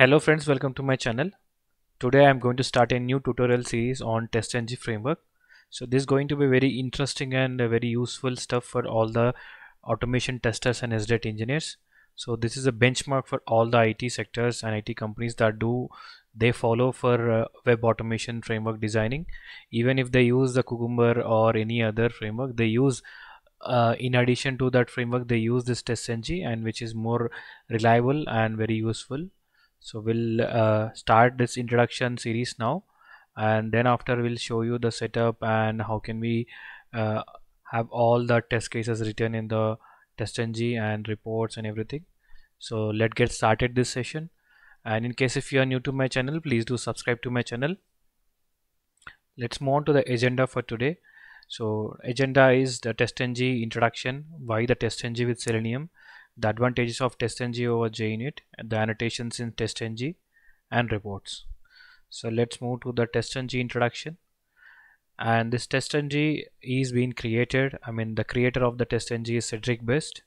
Hello friends, welcome to my channel. Today I'm going to start a new tutorial series on TestNG framework. So this is going to be very interesting and very useful stuff for all the automation testers and SDET engineers. So this is a benchmark for all the IT sectors and IT companies that do they follow for uh, web automation framework designing. Even if they use the Cucumber or any other framework, they use uh, in addition to that framework they use this TestNG and which is more reliable and very useful so we'll uh, start this introduction series now. And then after we'll show you the setup and how can we uh, have all the test cases written in the TestNG and reports and everything. So let's get started this session. And in case if you are new to my channel please do subscribe to my channel. Let's move on to the agenda for today. So agenda is the TestNG introduction. Why the TestNG with selenium the advantages of TestNG over JUnit, the annotations in TestNG, and reports. So let's move to the TestNG introduction. And this TestNG is being created. I mean, the creator of the TestNG is Cedric Beust,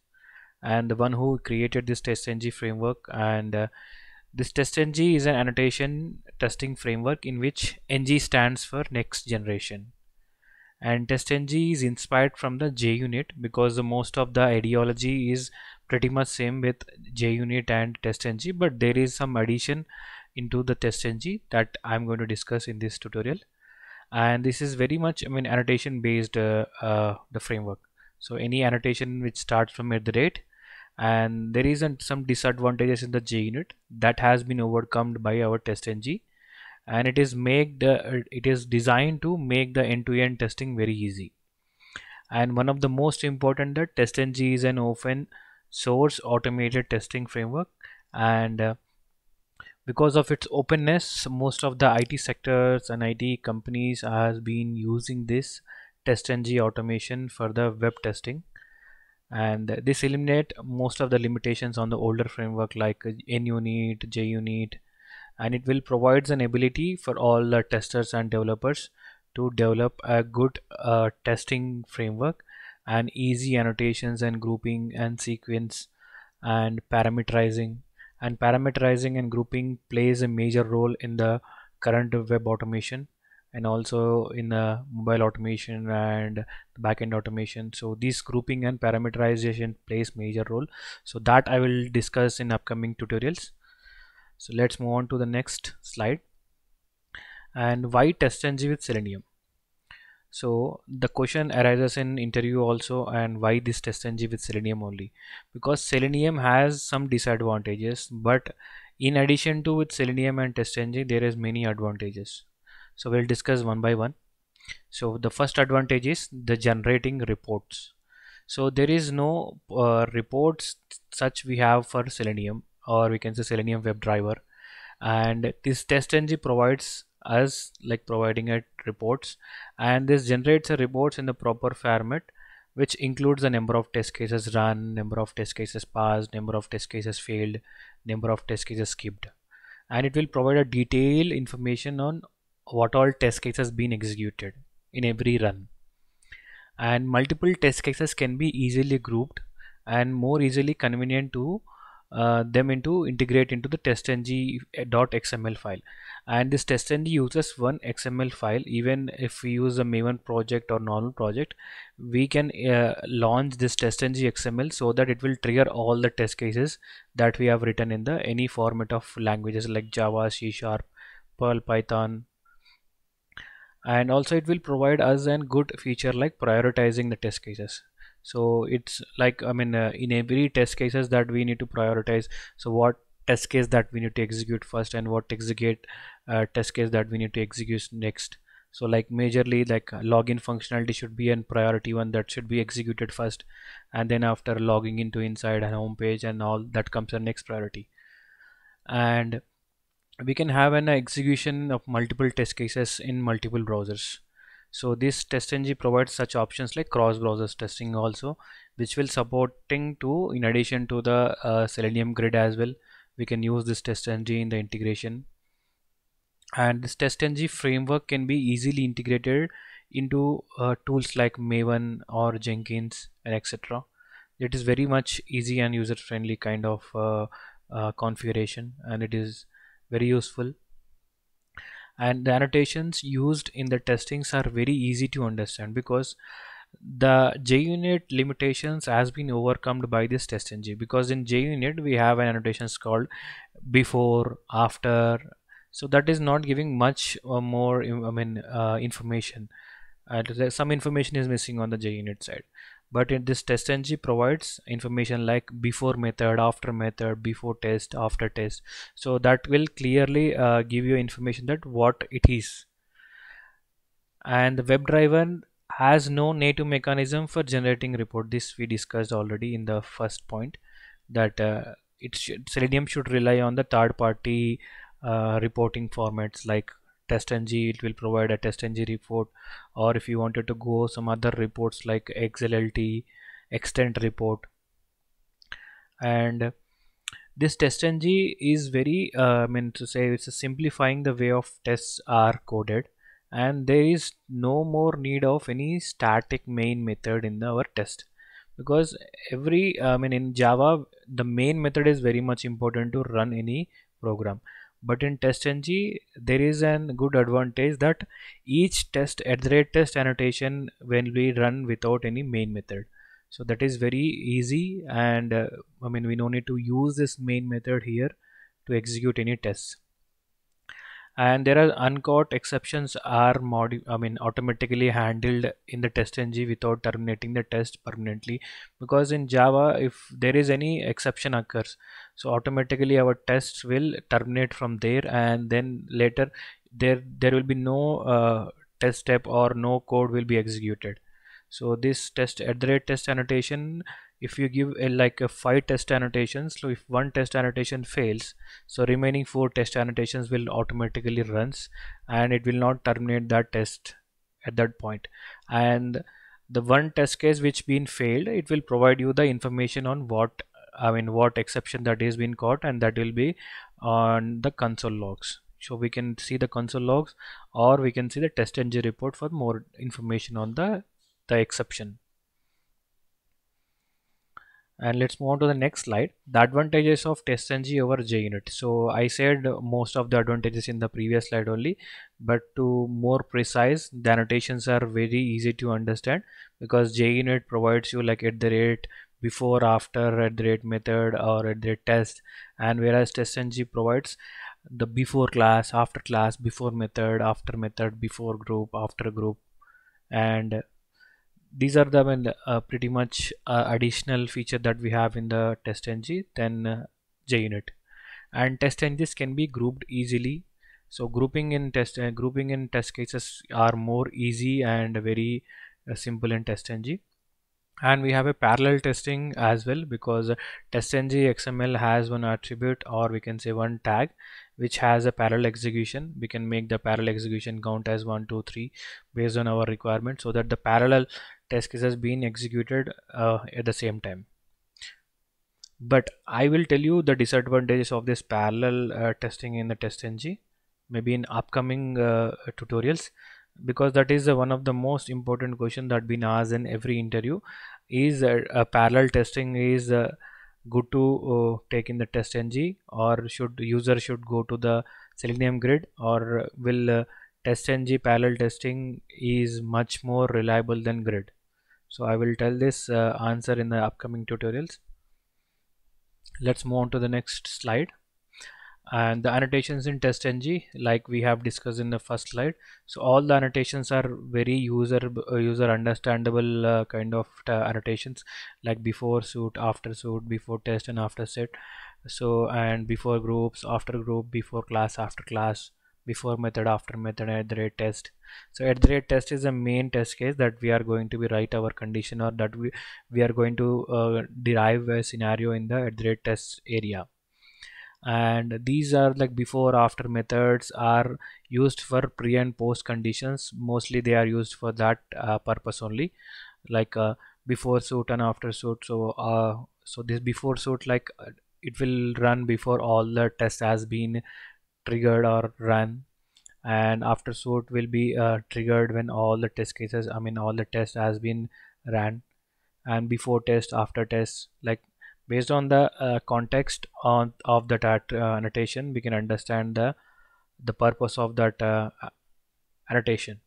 and the one who created this TestNG framework. And uh, this TestNG is an annotation testing framework in which NG stands for next generation and TestNG is inspired from the JUnit because the most of the ideology is pretty much same with JUnit and TestNG but there is some addition into the TestNG that I'm going to discuss in this tutorial. And this is very much I mean annotation based uh, uh, the framework. So any annotation which starts from at the rate and there isn't some disadvantages in the JUnit that has been overcome by our TestNG and it is make the it is designed to make the end-to-end -end testing very easy. And one of the most important that TestNG is an open source automated testing framework. And uh, because of its openness most of the IT sectors and IT companies has been using this TestNG automation for the web testing. And this eliminate most of the limitations on the older framework like NUnit, JUnit and it will provides an ability for all the testers and developers to develop a good uh, testing framework and easy annotations and grouping and sequence and parameterizing. And parameterizing and grouping plays a major role in the current web automation and also in the mobile automation and backend automation. So this grouping and parameterization plays major role. So that i will discuss in upcoming tutorials. So let's move on to the next slide. And why test TestNG with selenium so the question arises in interview also and why this test TestNG with selenium only? Because selenium has some disadvantages but in addition to with selenium and test TestNG there is many advantages. So we'll discuss one by one. So the first advantage is the generating reports. So there is no uh, reports such we have for selenium or we can say selenium WebDriver and this test TestNG provides us like providing it reports. And this generates a reports in the proper format which includes the number of test cases run number of test cases passed number of test cases failed number of test cases skipped. And it will provide a detailed information on what all test cases been executed in every run. And multiple test cases can be easily grouped and more easily convenient to uh, them into integrate into the testng.xml file and this testng uses one xml file. Even if we use a maven project or normal project we can uh, launch this testng xml so that it will trigger all the test cases that we have written in the any format of languages like java c sharp perl python. And also it will provide us a good feature like prioritizing the test cases. So it's like i mean uh, in every test cases that we need to prioritize. So what test case that we need to execute first and what execute uh, test case that we need to execute next. So like majorly like login functionality should be a priority one that should be executed first and then after logging into inside a home page and all that comes a next priority. And we can have an execution of multiple test cases in multiple browsers. So this TestNG provides such options like cross browsers testing also which will supporting to in addition to the uh, selenium grid as well we can use this TestNG in the integration and this TestNG framework can be easily integrated into uh, tools like maven or jenkins and etc it is very much easy and user friendly kind of uh, uh, configuration and it is very useful. And the annotations used in the testings are very easy to understand because the JUnit limitations has been overcome by this TestNG because in JUnit we have an annotations called before after so that is not giving much uh, more I mean uh, information. Uh, some information is missing on the JUnit side. But in this test TestNG provides information like before method after method before test after test. So that will clearly uh, give you information that what it is. And the WebDriver has no native mechanism for generating report. This we discussed already in the first point that uh, it should selenium should rely on the third party uh, reporting formats like testng it will provide a testng report. Or if you wanted to go some other reports like xslt extent report. And this testng is very uh, I mean to say it's simplifying the way of tests are coded. And there is no more need of any static main method in our test. Because every I mean in Java the main method is very much important to run any program but in testng there is an good advantage that each test at the rate test annotation when we run without any main method. So that is very easy and uh, I mean we no need to use this main method here to execute any tests and there are uncaught exceptions are mod I mean automatically handled in the test testng without terminating the test permanently. Because in Java if there is any exception occurs so automatically our tests will terminate from there and then later there there will be no uh, test step or no code will be executed so this test at the rate test annotation if you give a, like a five test annotations so if one test annotation fails so remaining four test annotations will automatically runs and it will not terminate that test at that point. And the one test case which been failed it will provide you the information on what I mean what exception that is been caught and that will be on the console logs. So we can see the console logs or we can see the test testng report for more information on the the exception. And let's move on to the next slide. The advantages of testng over junit so i said most of the advantages in the previous slide only but to more precise the annotations are very easy to understand because junit provides you like at the rate before after at the rate method or at the rate test. And whereas testng provides the before class after class before method after method before group after group. And these are the uh, pretty much uh, additional feature that we have in the test testng then uh, JUnit. And test testngs can be grouped easily. So grouping in test uh, grouping in test cases are more easy and very uh, simple in test testng and we have a parallel testing as well because test testng xml has one attribute or we can say one tag which has a parallel execution we can make the parallel execution count as 1 2 3 based on our requirement so that the parallel test case has been executed uh, at the same time. But I will tell you the disadvantages of this parallel uh, testing in the testng maybe in upcoming uh, tutorials because that is one of the most important question that been asked in every interview. Is uh, parallel testing is uh, good to uh, take in the testng or should user should go to the selenium grid or will uh, testng parallel testing is much more reliable than grid? So I will tell this uh, answer in the upcoming tutorials. Let's move on to the next slide and the annotations in testng like we have discussed in the first slide. So all the annotations are very user uh, user understandable uh, kind of uh, annotations like before suit after suit before test and after set. So and before groups after group before class after class before method after method at the rate test. So at the rate test is the main test case that we are going to be write our condition or that we we are going to uh, derive a scenario in the at the rate test area and these are like before after methods are used for pre and post conditions. Mostly they are used for that uh, purpose only. Like uh, before suit and after suit. So uh, so this before suit like uh, it will run before all the test has been triggered or run. And after suit will be uh, triggered when all the test cases i mean all the test has been ran. And before test after test like based on the uh, context on of that uh, annotation we can understand the the purpose of that uh, annotation.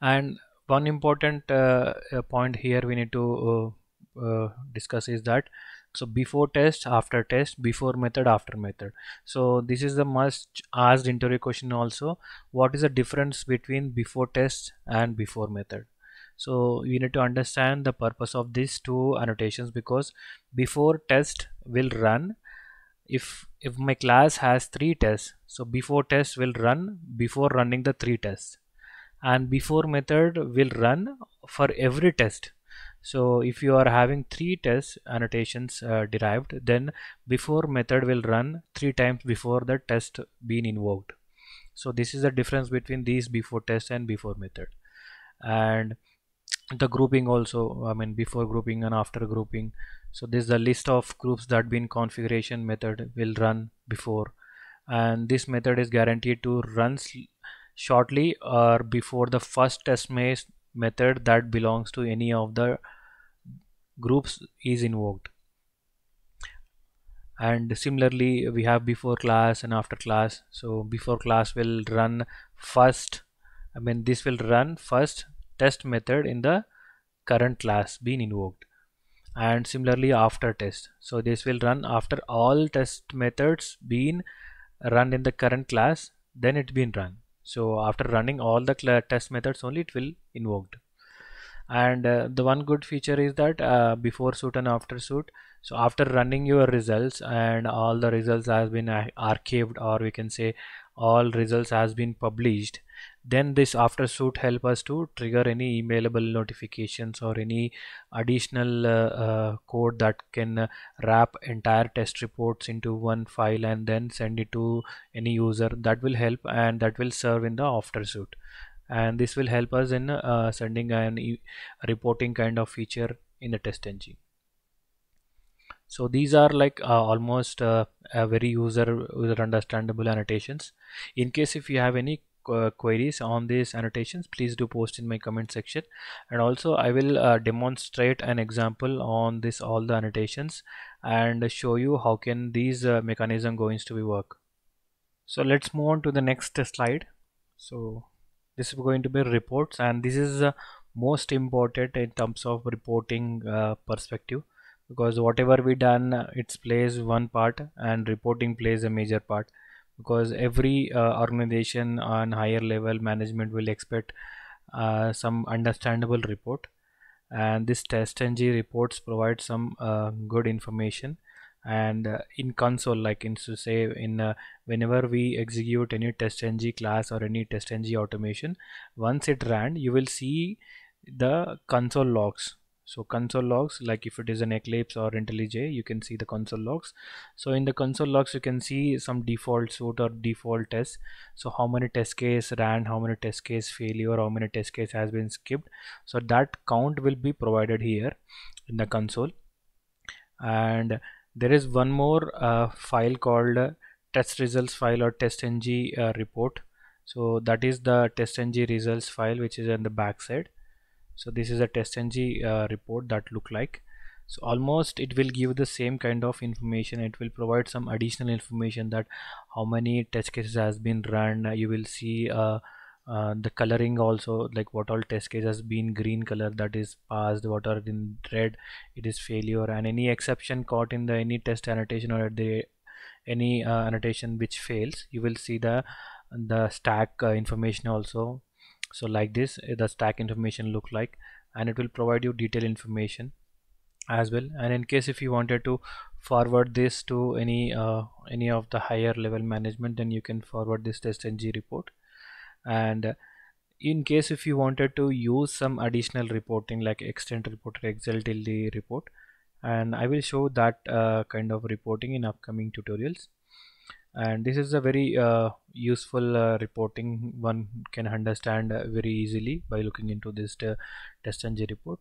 And one important uh, uh, point here we need to uh, discuss is that so before test after test before method after method. So this is the must asked interview question also. What is the difference between before test and before method so you need to understand the purpose of these two annotations because before test will run if if my class has three tests so before test will run before running the three tests. And before method will run for every test. So if you are having three test annotations uh, derived then before method will run three times before the test being invoked. So this is the difference between these before test and before method. And the grouping also I mean before grouping and after grouping. So this is the list of groups that been configuration method will run before. And this method is guaranteed to run shortly or before the first test method that belongs to any of the groups is invoked. And similarly we have before class and after class. So before class will run first I mean this will run first test method in the current class being invoked. And similarly after test. So this will run after all test methods being run in the current class then it's been run. So after running all the test methods only it will invoked. And uh, the one good feature is that uh, before suit and after suit. So after running your results and all the results has been archived or we can say all results has been published then this after suit help us to trigger any emailable notifications or any additional uh, uh, code that can uh, wrap entire test reports into one file and then send it to any user. That will help and that will serve in the after suit. And this will help us in uh, sending an e reporting kind of feature in the TestNG. So these are like uh, almost uh, very user user understandable annotations. In case if you have any uh, queries on these annotations please do post in my comment section. And also I will uh, demonstrate an example on this all the annotations and show you how can these uh, mechanism going to be work. So let's move on to the next slide. So this is going to be reports and this is uh, most important in terms of reporting uh, perspective because whatever we done it plays one part and reporting plays a major part because every uh, organization on higher level management will expect uh, some understandable report. And this test TestNG reports provide some uh, good information. And uh, in console like in to say in uh, whenever we execute any test TestNG class or any test TestNG automation once it ran you will see the console logs so console logs like if it is an eclipse or intellij you can see the console logs. So in the console logs you can see some default suit or default tests. So how many test case ran how many test case failure how many test case has been skipped. So that count will be provided here in the console. And there is one more uh, file called test results file or testng uh, report. So that is the test testng results file which is on the back side so this is a testng uh, report that look like. So almost it will give the same kind of information. It will provide some additional information that how many test cases has been run. You will see uh, uh, the coloring also like what all test case has been green color that is passed what are in red it is failure and any exception caught in the any test annotation or the any uh, annotation which fails you will see the the stack uh, information also so like this uh, the stack information look like and it will provide you detailed information as well. And in case if you wanted to forward this to any uh, any of the higher level management then you can forward this test ng report. And in case if you wanted to use some additional reporting like extent report or XLTD report and I will show that uh, kind of reporting in upcoming tutorials and this is a very uh, useful uh, reporting one can understand uh, very easily by looking into this uh, TestNG report.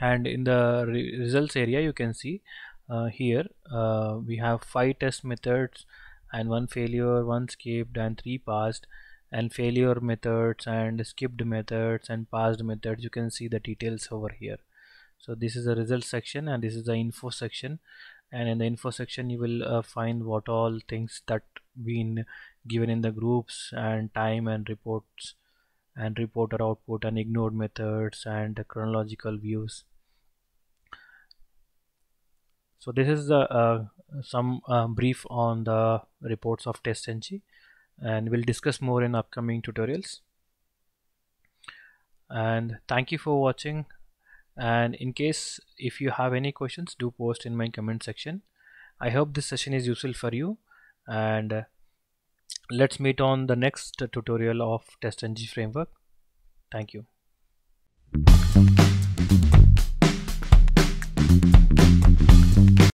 And in the re results area you can see uh, here uh, we have five test methods and one failure one skipped and three passed. And failure methods and skipped methods and passed methods you can see the details over here. So this is the result section and this is the info section and in the info section you will uh, find what all things that been given in the groups and time and reports and reporter output and ignored methods and chronological views. So this is the uh, some uh, brief on the reports of TestNG and we'll discuss more in upcoming tutorials. And thank you for watching and in case if you have any questions do post in my comment section. I hope this session is useful for you. And uh, let's meet on the next tutorial of TestNG framework. Thank you